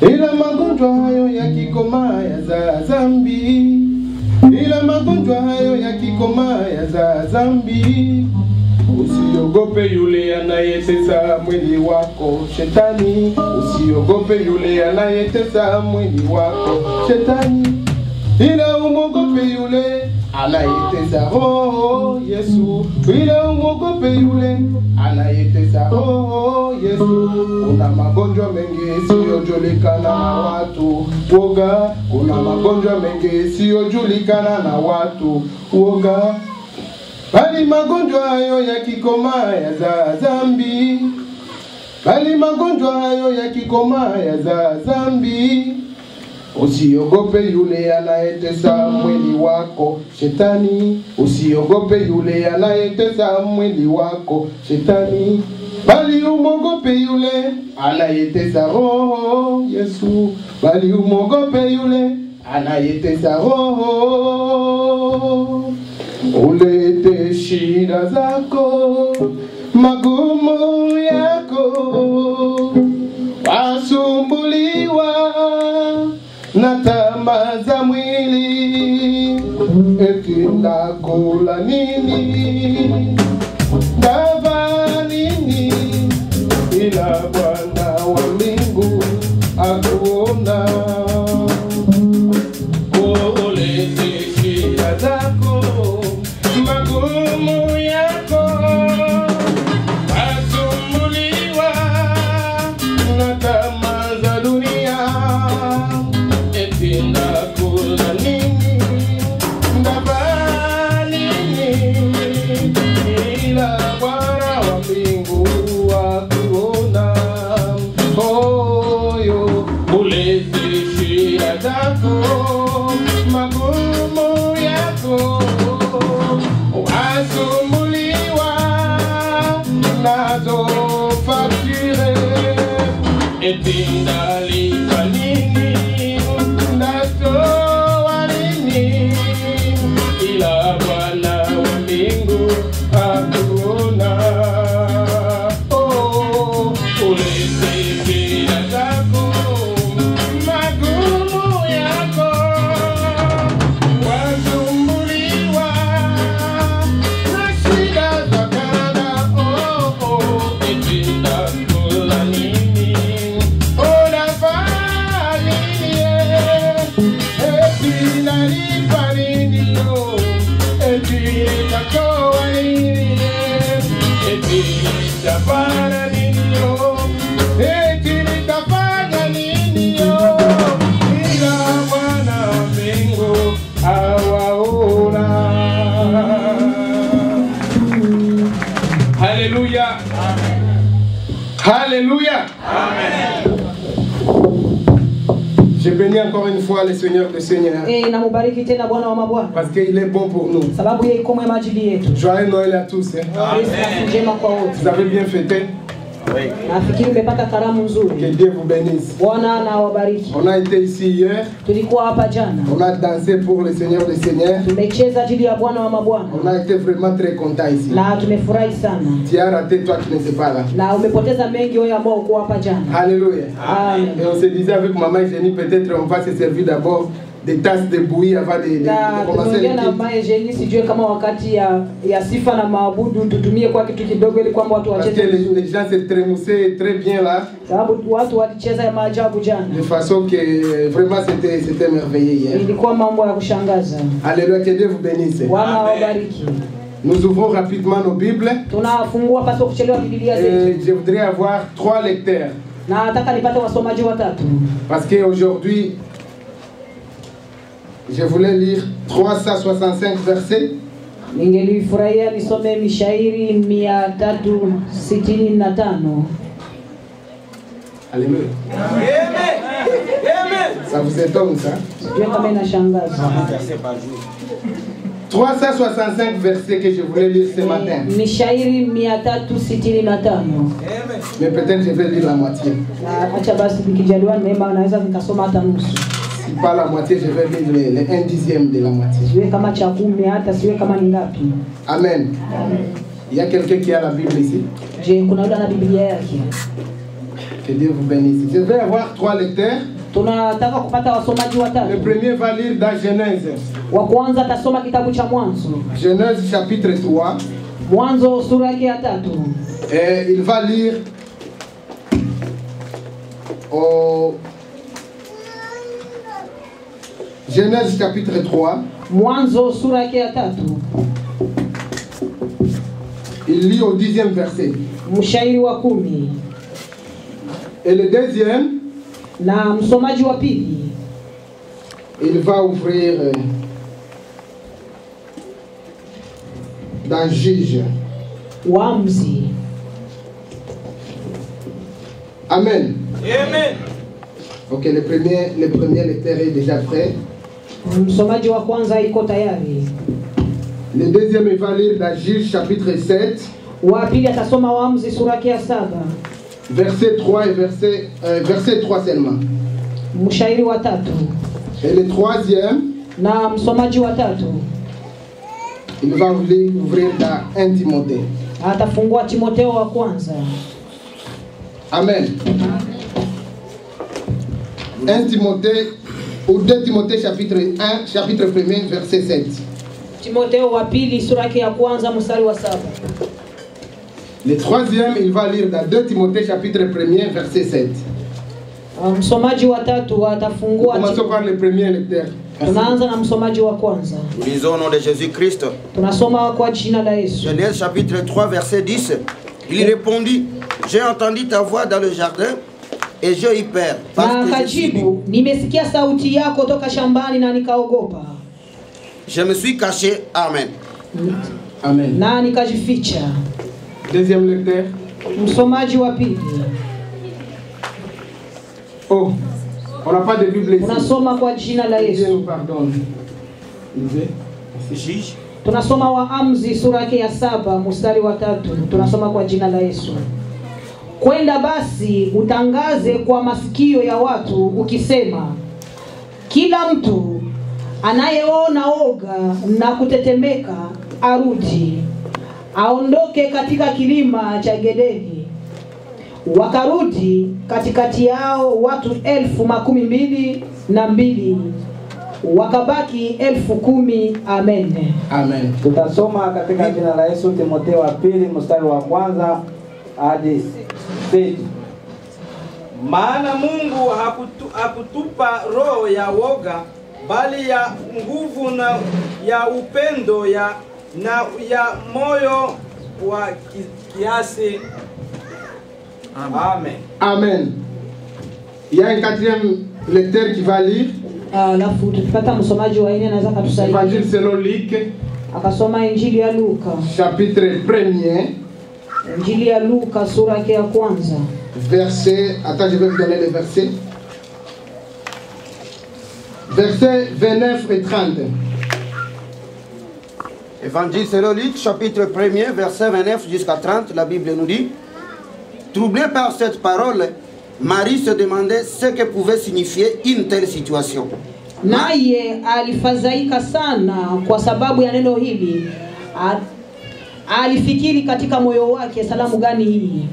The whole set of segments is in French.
ila magonjwa hayo yakikomaa yazaa dhambi, ila magonjwa hayo yakikomaa yazaa dhambi. Usiogope yule anayetesa mwili wako shetani, usiogope yule anayetesa mwili wako shetani, ila umwogope yule anayetesa roho Yesu, ila umwogope yule. Anayetesa roho Yesu. Kuna magonjwa mengi yasiyojulikana na watu. Woga, kuna magonjwa mengi yasiyojulikana na watu. Woga bali magonjwa hayo yakikomaa yazaa dhambi, bali magonjwa hayo yakikomaa yazaa dhambi. Usiogope yule anayetesa mwili wako shetani, usiogope yule anayetesa mwili wako shetani, bali umwogope yule anayetesa roho Yesu, bali umwogope yule anayetesa roho. Ulete shida zako, magumu yako, wasumbuliwa na tamaa za mwili, eti nakula nini, ndavaa nini, ila Bwana wa mbingu akuona Haleluya. Alléluia. Je bénis encore une fois le Seigneur wa mabwana parce qu'il est bon pour nous. Joyeux Noël à tous. hein. Wote. Vous avez bien fêté? Nafikiri umepata karamu Que nzuri. Dieu vous bénisse. Bwana na wabariki. On a été ici hier. Tulikuwa hapa jana, On a dansé pour le Seigneur des Seigneurs. tumecheza ajili ya Bwana wa mabwana On a été vraiment très content ici. na tumefurahi sana, Tu as raté toi qui n'étais pas là. na umepoteza mengi wewe ambao uko hapa jana. Hallelujah. Amen. Et on se disait avec maman Jenny, peut-être on va se servir d'abord des tasses de bouillie avant de, de- de commencer tumeongea le na culte. mama Jeni, sijue kama wakati ya, ya sifa na maabudu tutumie kwa kitu kidogo, ili kwamba watu que wacheze les, vizuri, les gens se trémoussaient très bien là, sababu watu walicheza ya maajabu jana, de façon que euh, vraiment c'était c'était merveilleux hier. ilikuwa mambo ya kushangaza. Alléluia, que Dieu vous bénisse. Bwana wabariki. Nous ouvrons rapidement nos Bibles Tunafungua pasipo kuchelewa Biblia zetu, et je voudrais avoir trois lecteurs na nataka nipate wasomaji watatu, parce qu'aujourd'hui, je voulais lire 365 versets ningelifurahia nisome mishairi mia tatu sitini na tano. Alléluia. Ça vous étonne ça? Sijue kama inashangaza. 365 versets que je voulais lire ce matin. Mishairi tano Mais peut-être je vais lire la moitié. na acha basi nikijaliwa neema naweza nikasoma hata nusu, Si pas la moitié, je vais lire le, le un dixième de la moitié. Amen. Il y a quelqu'un qui a la Bible ici? Que Dieu vous bénisse. Je vais avoir trois lecteurs. Le premier va lire dans Genèse. Genèse chapitre 3. mwanzo sura yake ya tatu Et il va lire au Genèse chapitre 3. mwanzo sura ya tatu Il lit au dixième verset. mshairi wa kumi Et le deuxième, na msomaji wa pili il va ouvrir euh, dans Juge. waamuzi Amen. Amen. Ok, le premier, le premier lecteur est déjà prêt. Msomaji wa kwanza iko tayari Le deuxième, va lire dans Juge chapitre 7, wa pili atasoma waamuzi sura yake ya saba verset 3 et verset, euh, verset 3 seulement. mshairi wa tatu Et le troisième, na msomaji wa tatu il va ouvrir, ouvrir dans 1 Timothée. atafungua timoteo wa kwanza Amen. 1 Timothée, ou 2 Timothée chapitre 1, chapitre 1 verset 7. timoteo wa pili sura yake ya kwanza mstari wa Le troisième, il va lire dans 2 Timothée chapitre 1 verset 7. Ah, msomaji wa tatu atafungua commençons par le premier lecteur. tunaanza na msomaji wa kwanza Nous lisons au nom de Jésus-Christ. tunasoma kwa jina la yesu Genèse chapitre 3, verset 10. Il répondit J'ai entendu ta voix dans le jardin et je na akajibu nimesikia sauti yako toka shambani na nikaogopa je me suis caché. Amen. Amen. na nikajificha Deuxième lecteur. msomaji wa pili Oh, on n'a pas de Bible ici. tunasoma kwa jina la Dieu yesu nous pardonne. Lisez. Juge. tunasoma waamuzi sura yake ya saba mstari wa tatu tunasoma kwa jina la yesu kwenda basi utangaze kwa masikio ya watu ukisema kila mtu anayeona oga na kutetemeka arudi. Aondoke katika kilima cha gedeni wakarudi katikati yao watu elfu makumi mbili na mbili. Wakabaki elfu kumi. Amen. Amen. Tutasoma katika jina la Yesu Timotheo wa pili mstari wa kwanza hadi sita. Maana Mungu hakutu, hakutupa roho ya woga, bali ya nguvu na ya upendo ya na ya moyo wa ki- kiasi. Amen. Amen. Il y a un quatrième lecteur qui va lire alafu tukipata msomaji wa nne anaweza katusaidia. Evangile selon Luc, akasoma injili ya luka chapitre 1er, injili ya luka sura yake ya kwanza verset. Attends, je vais vous donner les versets. Versets 29 et 30. Évangile selon Luc, chapitre 1er, verset 29 jusqu'à 30, la Bible nous dit Troublé par cette parole, Marie se demandait ce que pouvait signifier une telle situation. naye alifadhaika sana kwa sababu ya neno hili A- alifikiri katika moyo wake salamu gani hii?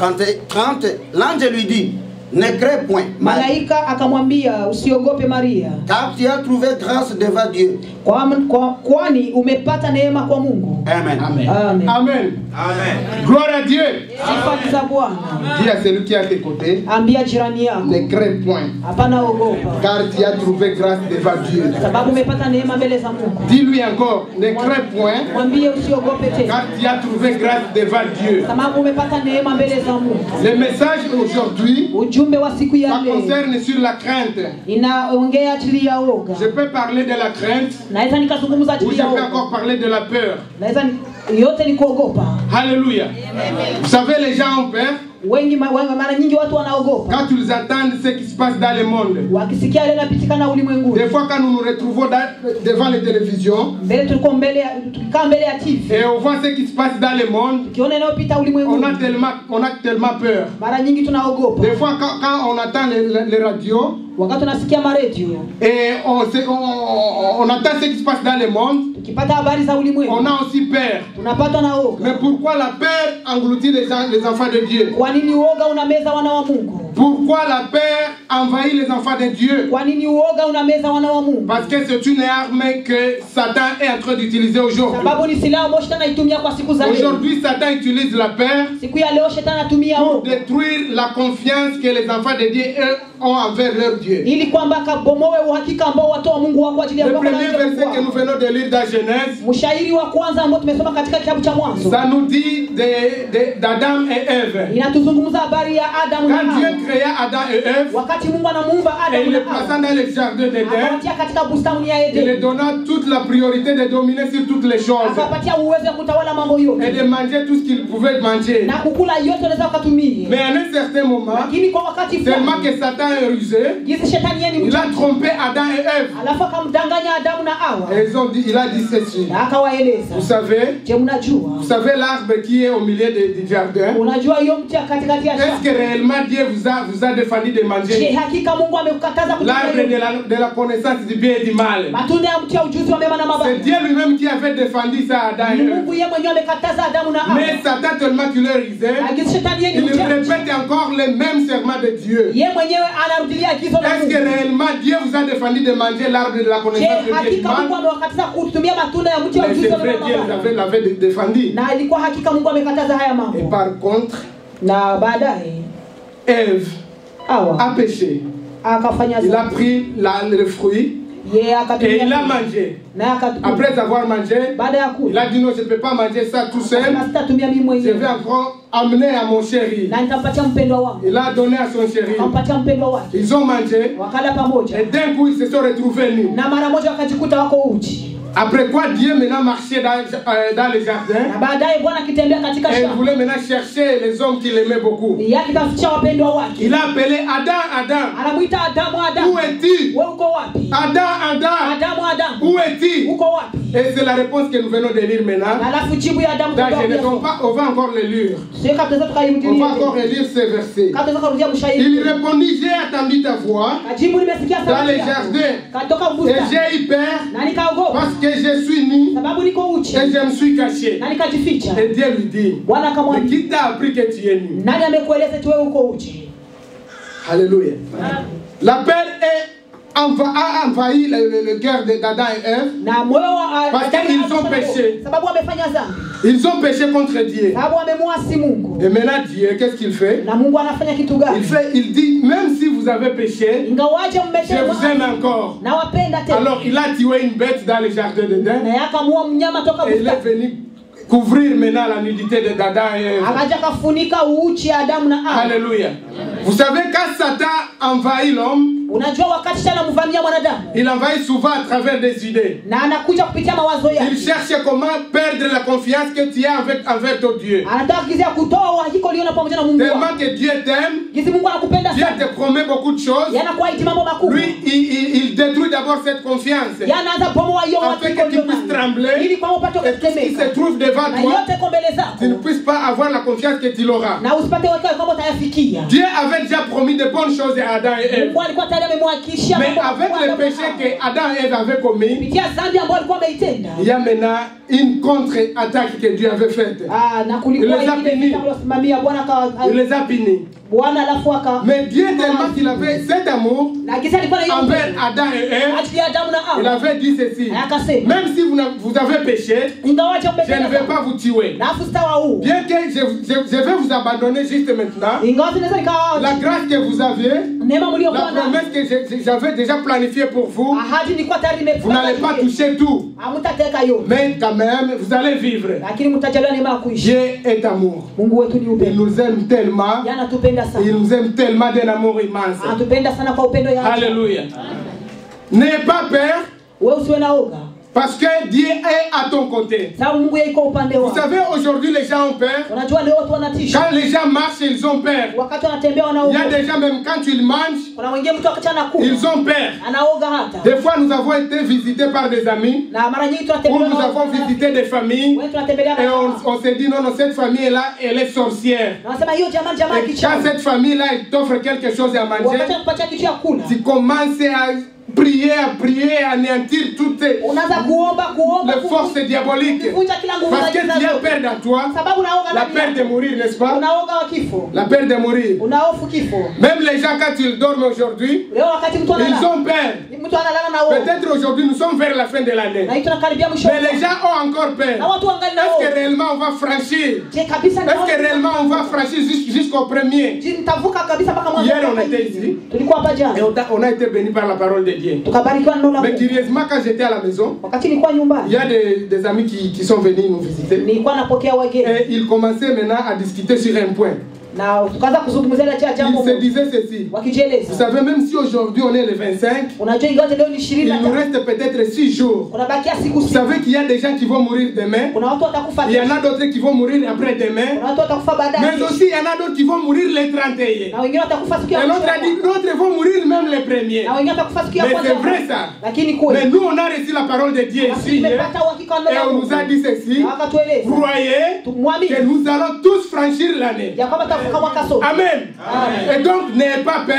30, 30 l'ange lui dit Ne crains point, malaika akamwambia usiogope maria car tu as trouvé grâce devant Dieu. kwa, kwa, kwani umepata neema kwa mungu Amen. Amen. Amen. Amen. Amen. Gloire à Dieu. sifa za bwana Dis à celui qui est à tes côtés, ambia jirani yako ne crains point, hapana ogopa car tu as trouvé grâce devant Dieu. sababu umepata neema mbele za mungu Dis-lui encore, ne crains point, mwambie usiogope tena car tu as trouvé grâce devant Dieu. sababu umepata neema mbele za mungu Le message aujourd'hui, ujumbe wa siku ya ça concerne sur la crainte. inaongea ajili ya oga Je peux parler de la crainte. Naweza nikazungumza je ya peux oga encore parler de la peur. naweza ni- yote ni kuogopa. Alléluia. Vous savez, les gens ont peur wengi ma- wengi- mara nyingi watu wanaogopa quand ils entendent ce qui se passe dans le monde. wakisikia ulimwenguni Des fois, quand nous nous retrouvons dans- devant les télévisions mbele tulikuwa mbele ya tukikaa mbele ya tv et on voit ce qui se passe dans le monde, tukiona inayopita on a tellement, on a tellement peur. mara nyingi tunaogopa Des fois, quand, quand on les, les- les radios, wakati unasikia maredio et on, sait- on, on- on entend ce qui se passe dans le monde, tukipata habari za on a aussi peur. tunapata na oga Mais pourquoi la peur engloutit les, les enfants de Dieu? Kwa nini uoga unameza wana wa mungu? Pourquoi la peur envahit les enfants de Dieu. Parce que c'est une arme que Satan est en train d'utiliser aujourd'hui. Aujourd'hui, Satan utilise la peur pour détruire la confiance que les enfants de Dieu ont envers leur Dieu. Le premier verset que nous venons de lire dans Genèse, ça nous dit d'Adam et Ève. Quand Dieu créa Adam et Ève, wakati mungu anamuumba il les plaça dans le jardin d'Éden, akawatia katika bustani ya il donna toute la priorité de dominer sur toutes les choses. Akawapatia uwezo wa kutawala mambo et de manger tout ce qu'ils pouvaient manger. na kukula yote wanaweza wakatumie Mais à un certain moment, lakini kwa wakati tellement que Satan est rusé, jinsi shetani il a trompé Adam et Ève. alafu akamdanganya adamu na hawa. Et ils ont dit, il a dit ceci. na akawaeleza. Vous savez, je mnajua. vous savez l'arbre qui est au milieu du jardin unajua hiyo mti ya katikati ya Est-ce que réellement Dieu vous a, vous a défendu de manger? Hakika mungu amekukataza kukula l'arbre de la, de la connaissance du bien et du mal. Matunda ya mti ya ujuzi wa mema na C'est Dieu lui-même qui avait défendu ça à Adam. Et ni Ève. mungu yeye mwenyewe amekataza adamu na hawa. Mais Satan tellement qu'il lakini shetani yeye il répète encore les mêmes serments de Dieu. yeye mwenyewe anarudilia agizo la Est-ce que réellement Dieu vous a défendu de manger l'arbre de la connaissance du bien et du hakika mungu mal amewakataza kutumia matunda ya mti wa Mais ujuzi c'est wa vrai, mema na Dieu l'avait dé- défendu. na ilikuwa hakika mungu amekataza haya Et par contre, na baadaye Ève hawa a péché. Il a pris la- le fruit et il a mangé. Après avoir mangé, il a dit non, je ne peux pas manger ça tout seul. Je vais encore amener à mon chéri. Il a donné à son chéri. Ils ont mangé. Et d'un coup, ils se sont retrouvés nus. Après quoi, Dieu maintenant marchait dans, euh, dans akitembea katika Et il voulait maintenant chercher les hommes qu'il aimait beaucoup. Il a appelé Adam, Adam. Où es-tu? Adam, Adam. Où es-tu? Et c'est la réponse que nous venons de lire maintenant. Genèse, on va, encore le lire. On va encore relire ces versets. kama tunaweza kurudia Il répondit, j'ai entendu ta voix dans les jardins. Et j'ai eu peur parce que je suis nu et je me suis caché. Et Dieu lui dit, mais qui t'a appris que tu es nu? Alléluia. La peur est a envahi le, le- de- d'Adam et Ève. Parce qu'ils ont péché. Ils ont péché contre Dieu. Et maintenant Dieu, qu'est-ce qu'il fait? Il, fait il dit, même si vous avez péché, je vous aime encore. Alors il a tué une bête dans le jardin d'Éden. Et il est venu couvrir maintenant la nudité de d'Adam et Ève. Alléluia. Vous savez, quand Satan envahit l'homme, unajua wakati shetani anamvamia mwanadamu? Il envahit souvent à travers des idées. na anakuja kupitia mawazo Il cherche comment perdre la confiance que tu as avec, envers ton Dieu. anataka kizia kutoa uhakika uliona pamoja na Mungu wako. Tellement que Dieu t'aime, jinsi Mungu anakupenda Dieu te promet beaucoup de choses. yanakuahidi mambo makubwa Lui, il, il- il détruit d'abord cette confiance. yanaanza bomoa hiyo Afin que tu puisses trembler ili kwamba upate et qui se trouve devant na toi, yote tu ne puisses pas avoir la confiance que tu l'auras. na usipate uhakika kwamba utayafikia Dieu avait déjà promis de bonnes choses à Adam et Ève. Mungu alikuwa tayari amemhakikishia Mais avec le péché que Adam et Ève avaient commis, il y a maintenant une contre-attaque que Dieu avait faite. Ah, Il les a punis. Il les a punis. Mais Dieu, tellement qu'il avait cet amour envers. Adam et Ève, il avait dit ceci. Même si vous, avez péché, je ne vais pas vous tuer. Bien que je, je, je vais vous abandonner juste maintenant, la grâce que vous aviez, la promesse que j'avais déjà planifiée pour vous, vous n'allez pas toucher tout. Mais quand même, vous allez vivre. Dieu est amour. Il nous aime tellement. Il nous aime tellement d'un amour immense. Alléluia. N'ayez pas peur. Parce que Dieu est à ton côté. Vous savez, aujourd'hui, les gens ont peur. Quand les gens marchent, ils ont peur. Il y a des gens, même quand ils mangent, ils ont peur. Des fois, nous avons été visités par des amis, tunatembelewa nous avons visité des familles, et on, s'est dit, non, non, cette famille-là, elle est sorcière. Et quand cette famille-là, elle t'offre quelque chose à manger, tu commences à prier, à prier, anéantir toutes les forces diaboliques. Parce que tu as peur de toi, la peur de mourir, n'est-ce pas? La peur de mourir. Même les gens, quand ils dorment aujourd'hui, ils ont peur. Peut-être aujourd'hui, nous sommes vers la fin de l'année. Mais les gens ont encore peur. Est-ce que réellement on va franchir? Est-ce que réellement on va franchir jus- jusqu'au premier? Hier, on était ici. Et on a, on a été bénis par la parole de Dieu. Mais curieusement, quand j'étais à la maison, il y a des, des amis qui, qui sont venus nous visiter. Et ils commençaient maintenant à discuter sur un point. Na tukaanza jambo se moja. disaient ceci. Vous savez, même si aujourd'hui on est le 25, unajua ingawaje leo ni ishirini il nous reste peut-être 6 jours. kunabakia siku Vous savez qu'il y a des gens qui vont mourir demain. kuna watu watakufa Il y en a d'autres qui vont mourir après-demain. kuna watu watakufa baadaye Mais aussi, il y en a d'autres qui vont mourir les 31. na wengine watakufa siku ya Et mwisho l'autre a dit, d'autres vont mourir même les premiers. na wengine watakufa siku ya Mais c'est vrai ça. lakini Mais nous, on a reçu la parole de Dieu ici. hein. tumepata uhakika Et on nous a dit ceci. Croyez que nous allons tous franchir l'année. ya kwamba Amen. Et donc, n'ayez pas peur.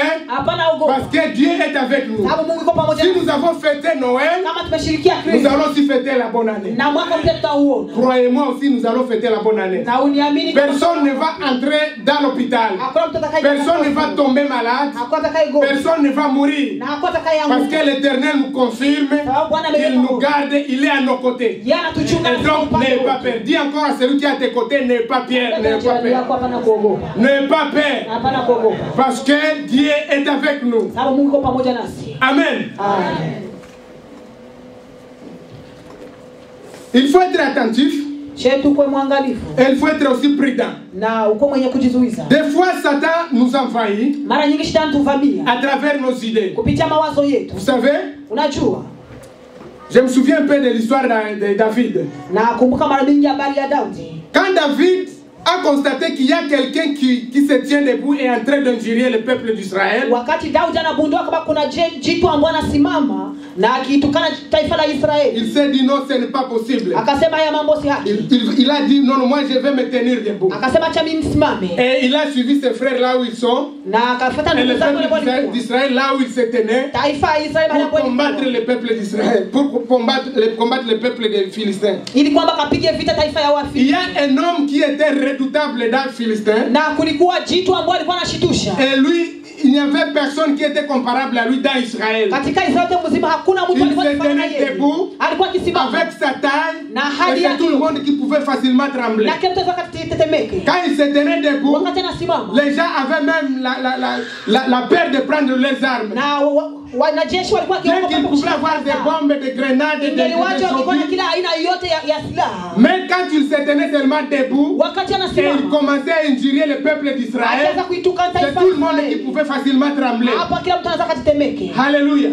Parce que Dieu est avec nous. Si nous avons fêté Noël, nous allons aussi fêter la bonne année. Croyez-moi aussi, nous allons fêter la bonne année. Personne ne va entrer dans l'hôpital. Personne ne va tomber malade. Personne ne va mourir. Parce que l'Éternel nous confirme qu'il nous garde, il est à nos côtés. Et donc, n'ayez pas peur. Dis encore à celui qui est à tes côtés, n'ayez pas peur, n'ayez pas peur. N'ayez pas peur. Parce que Dieu est avec nous. Amen. Amen. Il faut être attentif et il faut être aussi prudent. Des fois, Satan nous envahit à travers nos idées. Vous savez, je me souviens un peu de l'histoire de, David. Quand David a constaté qu'il y a quelqu'un qui, qui se tient debout et est en train d'injurier le peuple d'Israël, na akiitukana taifa la israeli. Il s'est dit non, ce n'est pas possible. akasema haya mambo si haki. Il, il- il a dit non, non, moi je vais me tenir debout. akasema acha mimi nisimame. Et il a suivi ses frères là où ils sont, na akafuata ndugu zake wale d'Israël- walikuwa d'Israël là où il se tenait, taifa ya israeli pour combattre le peuple d'Israël, pour combattre le, combattre le peuple des Philistins. ili kwamba kapige vita taifa ya Il y a un homme qui était redoutable dans philistins. Philistin, na kulikuwa jitu ambaye alikuwa anashitusha. Et lui, il n'y avait personne qui était comparable à lui dans Israël. Il se tenait debout avec sa taille, et c'est tout le monde qui pouvait facilement trembler. Quand il se tenait debout, les gens avaient même la, la, la, la, la peur de prendre leurs armes. Na wa- wa- wanajeshi walikuwa avoir des bombes, des grenades, na zombies. kila aina yote ya, ya silaha Mais quand il se tenait seulement debout, wakati il commençait à injurier le peuple d'Israël, akaanza kuitukana c'est taifa tout le monde qui pouvait facilement trembler. hapa kila mtu anaweza katetemeke Alléluia.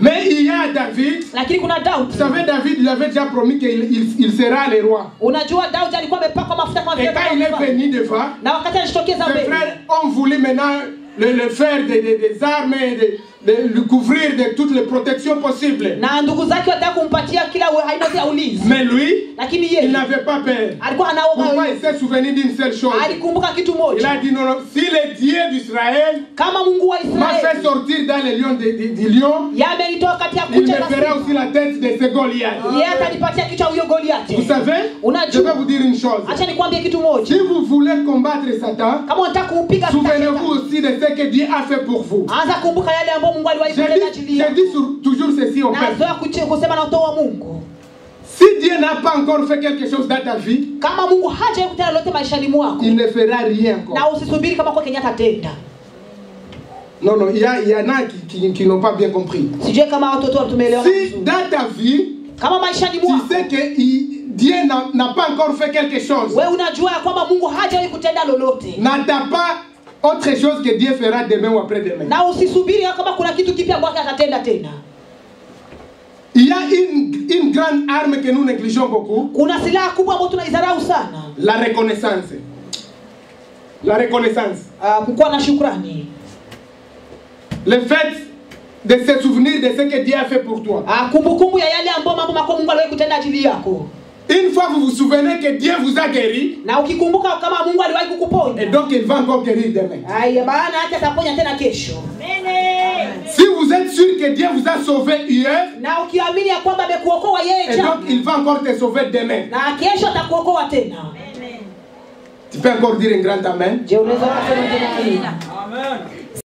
Mais il y a David. lakini kuna daudi Vous savez, David, il avait déjà promis qu'il il, il sera le roi. unajua daudi alikuwa amepakwa mafuta kama Et vile quand il est venu devant, na wakati mbele frères ont voulu maintenant le, le faire des, des- des armes et de le couvrir de toutes les protections possibles. na ndugu zake wataka kumpatia kila we- aina ya ulinzi Mais lui, lakini il n'avait pas peur. alikuwa anaoga Pourquoi wewe. il s'est souvenu d'une seule chose alikumbuka kitu Il a dit non, non, si le Dieu d'Israël kama mungu wa m'a fait sortir dans les lions de- de- du lion, yamenitoa kati ya il me kucha na fera aussi la tête de ce Goliath. yeye atanipatia kichwa huyo goliati Vous savez, Unajua. je vais vous dire une chose. acha nikwambie kitu moja Si vous voulez combattre Satan, kama unataka kumpiga souvenez-vous aussi de ce que Dieu a fait pour vous. anza kumbuka yale ambayo mungu sur- toujours ceci au peuple. nazoea kusema na utoo wa mungu Si Dieu n'a pas encore fait quelque chose dans ta vie, kama mungu hajawahi kutenda lolote maishani mwako il ne fera rien encore. na usisubiri kama kwa kenye Non, non, il y, a- il y en a qui, qui- qui n'ont pas bien compris. sijue kama watoto tumeelewana Si dans ta vie, kama maishani tu sais que il- Dieu n'a n'a pas encore fait quelque chose, wewe unajua kwamba mungu hajawahi kutenda lolote n'attends pas autre chose que Dieu fera demain ou après-demain. na usisubiri kama kuna kitu kipya kwake atatenda tena Il y a une, une grande arme que nous négligeons beaucoup, kuna silaha kubwa ambayo tunaidharau sana la reconnaissance. La reconnaissance. uh, kukuwa na shukrani Le fait de se souvenir de ce que Dieu a fait pour toi. uh, kumbukumbu ya yale ambayo mambo makuu mungu aliwahi kutenda ajili yako Une fois vous vous souvenez que Dieu vous a guéri, na ukikumbuka kama mungu aliwahi et kukuponya donc il va encore guérir demain. aya maana hata ataponya tena kesho Si vous êtes sûr que Dieu vous a sauvé hier, na ukiamini ya kwamba amekuokoa yeye et jana donc il va encore te sauver demain. na kesho atakuokoa tena Tu peux encore dire un grand amen. je unaweza kusema tena Amen.